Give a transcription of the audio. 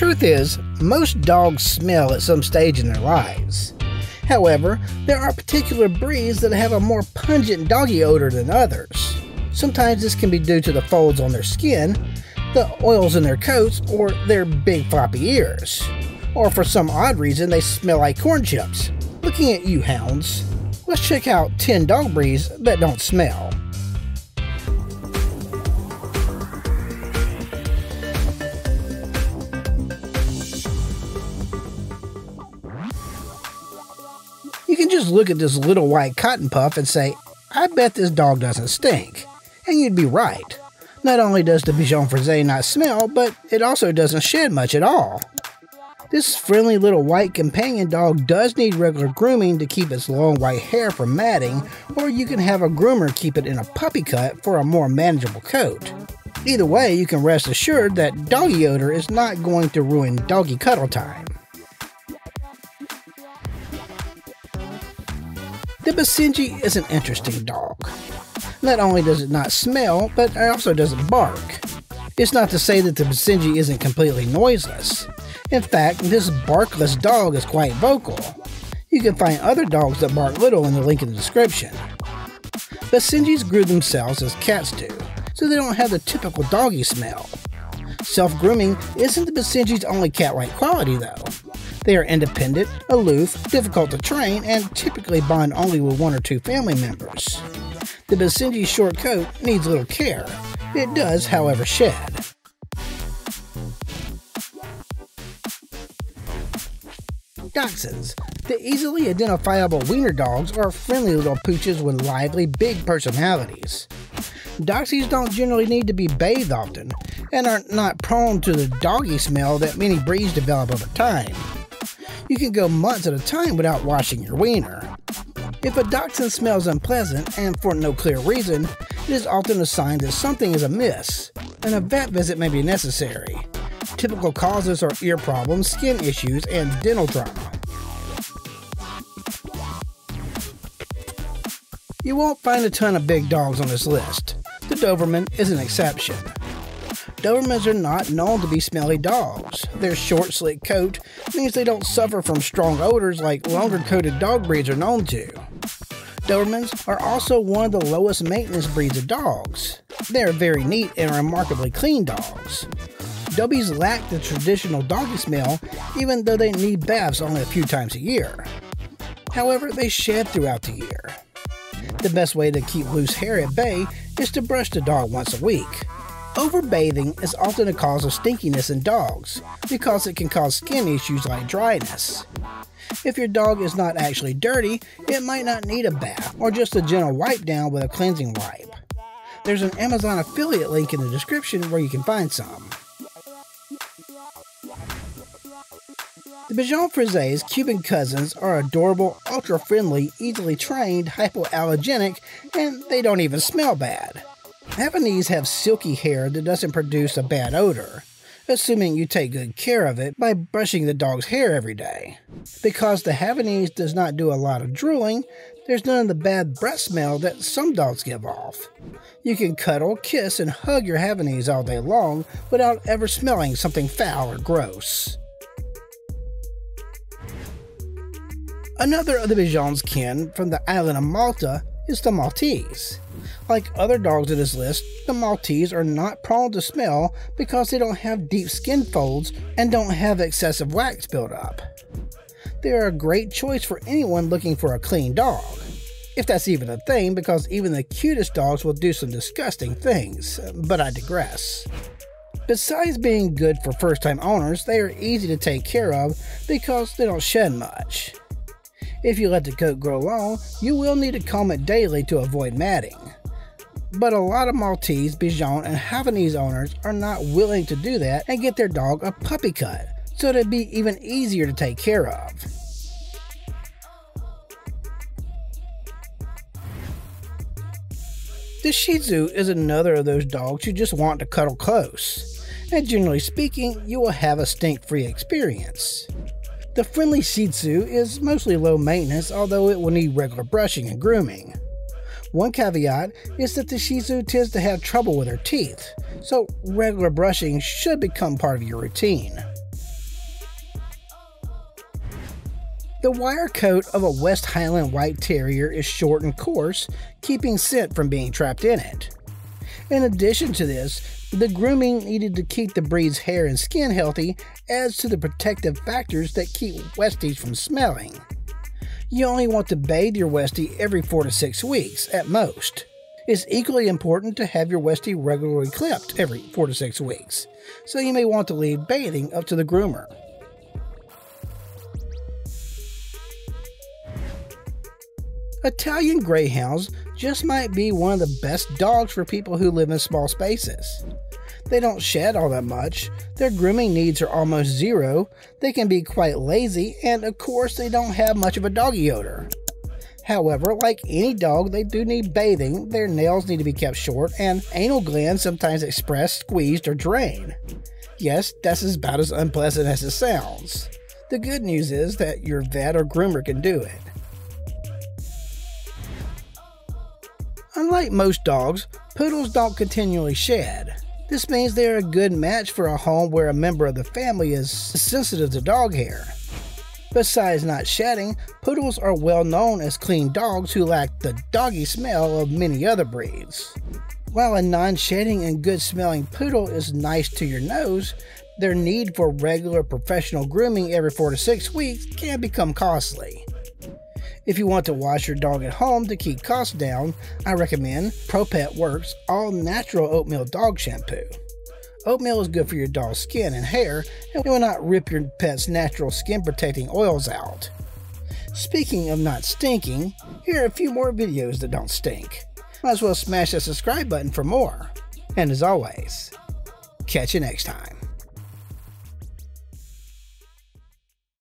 Truth is, most dogs smell at some stage in their lives. However, there are particular breeds that have a more pungent doggy odor than others. Sometimes this can be due to the folds on their skin, the oils in their coats, or their big floppy ears. Or for some odd reason, they smell like corn chips. Looking at you, hounds, let's check out 10 dog breeds that don't smell. Can just look at this little white cotton puff and say, I bet this dog doesn't stink. And you'd be right. Not only does the Bichon Frise not smell, but it also doesn't shed much at all. This friendly little white companion dog does need regular grooming to keep its long white hair from matting, or you can have a groomer keep it in a puppy cut for a more manageable coat. Either way, you can rest assured that doggy odor is not going to ruin doggy cuddle time. The Basenji is an interesting dog. Not only does it not smell, but it also doesn't bark. It's not to say that the Basenji isn't completely noiseless. In fact, this barkless dog is quite vocal. You can find other dogs that bark little in the link in the description. Basenjis grew themselves as cats do, so they don't have the typical doggy smell. Self grooming isn't the Basenji's only cat like quality, though. They are independent, aloof, difficult to train, and typically bond only with one or two family members. The Basenji short coat needs little care. It does, however, shed. Dachshunds. The easily identifiable wiener dogs are friendly little pooches with lively, big personalities. Dachshunds don't generally need to be bathed often, and are not prone to the doggy smell that many breeds develop over time you can go months at a time without washing your wiener. If a dachshund smells unpleasant, and for no clear reason, it is often a sign that something is amiss, and a vet visit may be necessary. Typical causes are ear problems, skin issues, and dental trauma. You won't find a ton of big dogs on this list. The Doberman is an exception. Dobermans are not known to be smelly dogs. Their short, slick coat means they don't suffer from strong odors like longer coated dog breeds are known to. Dobermans are also one of the lowest maintenance breeds of dogs. They are very neat and remarkably clean dogs. Dobies lack the traditional doggy smell, even though they need baths only a few times a year. However, they shed throughout the year. The best way to keep loose hair at bay is to brush the dog once a week. Overbathing is often a cause of stinkiness in dogs because it can cause skin issues like dryness. If your dog is not actually dirty, it might not need a bath or just a gentle wipe down with a cleansing wipe. There's an Amazon affiliate link in the description where you can find some. The Bichon Frise's Cuban cousins are adorable, ultra friendly, easily trained, hypoallergenic, and they don't even smell bad. Havanese have silky hair that doesn't produce a bad odor, assuming you take good care of it by brushing the dog's hair every day. Because the Havanese does not do a lot of drooling, there's none of the bad breath smell that some dogs give off. You can cuddle, kiss, and hug your Havanese all day long without ever smelling something foul or gross. Another of the Bichon's kin from the island of Malta is the Maltese. Like other dogs in this list, the Maltese are not prone to smell because they don't have deep skin folds and don't have excessive wax buildup. They are a great choice for anyone looking for a clean dog. If that's even a thing, because even the cutest dogs will do some disgusting things, but I digress. Besides being good for first time owners, they are easy to take care of because they don't shed much. If you let the coat grow long, you will need to comb it daily to avoid matting. But a lot of Maltese, Bichon, and Havanese owners are not willing to do that and get their dog a puppy cut, so it'd be even easier to take care of. The Shih Tzu is another of those dogs you just want to cuddle close, and generally speaking, you will have a stink free experience. The friendly Shih Tzu is mostly low maintenance, although it will need regular brushing and grooming. One caveat is that the Shih Tzu tends to have trouble with her teeth, so regular brushing should become part of your routine. The wire coat of a West Highland White Terrier is short and coarse, keeping scent from being trapped in it. In addition to this, the grooming needed to keep the breed's hair and skin healthy adds to the protective factors that keep Westies from smelling. You only want to bathe your Westie every 4 to 6 weeks at most. It's equally important to have your Westie regularly clipped every 4 to 6 weeks, so you may want to leave bathing up to the groomer. Italian Greyhounds just might be one of the best dogs for people who live in small spaces. They don't shed all that much, their grooming needs are almost zero, they can be quite lazy, and of course, they don't have much of a doggy odor. However, like any dog, they do need bathing, their nails need to be kept short, and anal glands sometimes express, squeezed, or drain. Yes, that's about as unpleasant as it sounds. The good news is that your vet or groomer can do it. Unlike most dogs, poodles don't continually shed. This means they are a good match for a home where a member of the family is sensitive to dog hair. Besides not shedding, poodles are well known as clean dogs who lack the doggy smell of many other breeds. While a non shedding and good smelling poodle is nice to your nose, their need for regular professional grooming every 4 to 6 weeks can become costly. If you want to wash your dog at home to keep costs down, I recommend ProPet Works All Natural Oatmeal Dog Shampoo. Oatmeal is good for your dog's skin and hair and will not rip your pet's natural skin protecting oils out. Speaking of not stinking, here are a few more videos that don't stink. Might as well smash that subscribe button for more. And as always, catch you next time.